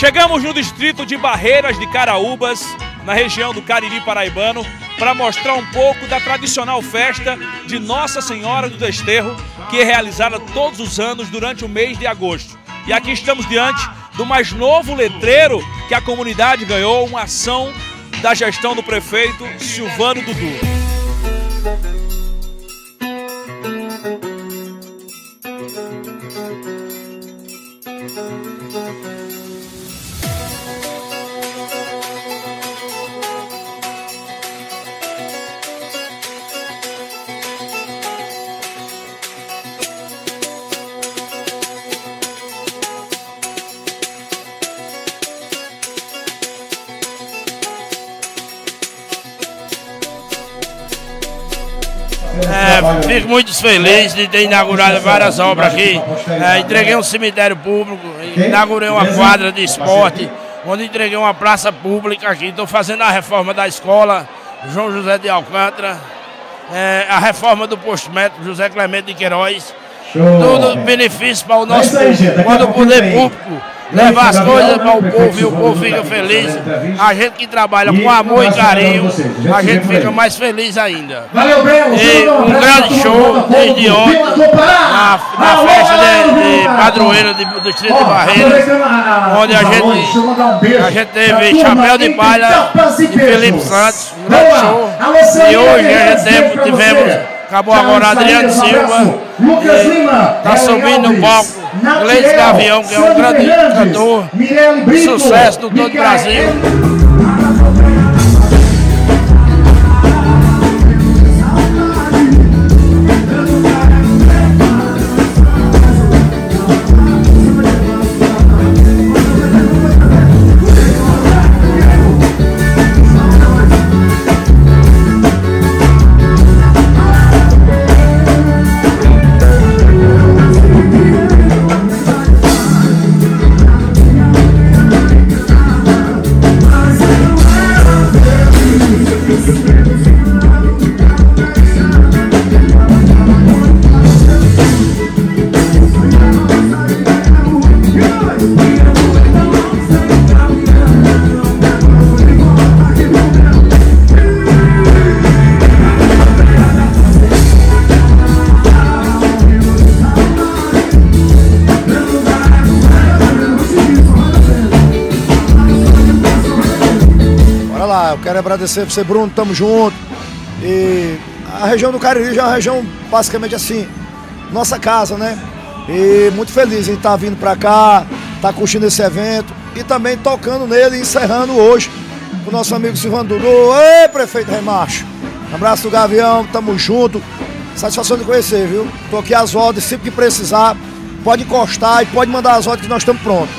Chegamos no distrito de Barreiras de Caraúbas, na região do Cariri Paraibano, para mostrar um pouco da tradicional festa de Nossa Senhora do Desterro, que é realizada todos os anos durante o mês de agosto. E aqui estamos diante do mais novo letreiro que a comunidade ganhou, uma ação da gestão do prefeito Silvano Dudu. É, fico muito feliz de ter inaugurado várias obras aqui. É, entreguei um cemitério público, inaugurei uma quadra de esporte, onde entreguei uma praça pública aqui. Estou fazendo a reforma da escola João José de Alcântara, é, a reforma do posto médico José Clemente de Queiroz. Tudo benefício para o nosso povo. Quando o poder público levar as coisas para o povo e o povo fica feliz. A gente que trabalha com amor e carinho, a gente fica mais feliz ainda. E um grande show desde ontem, na, na festa de, de padroeira do Distrito de Barreiras, onde a gente, a gente teve Chapéu de Palha de Felipe Santos, um grande show. E hoje a gente tivemos Acabou agora Adriano Silva. Lucas Lima. Está subindo no palco. Gleice Gavião, que é um grande cantor. Sucesso no todo o Brasil. Deus. eu quero agradecer você, Bruno, tamo junto. E a região do Cariri já é uma região basicamente assim, nossa casa, né? E muito feliz em estar tá vindo para cá, estar tá curtindo esse evento e também tocando nele e encerrando hoje com o nosso amigo Silvano Dudu. Ei, prefeito Remacho! abraço do Gavião, tamo junto. Satisfação de conhecer, viu? Tô aqui às ordens, sempre que precisar, pode encostar e pode mandar as ordens que nós estamos prontos.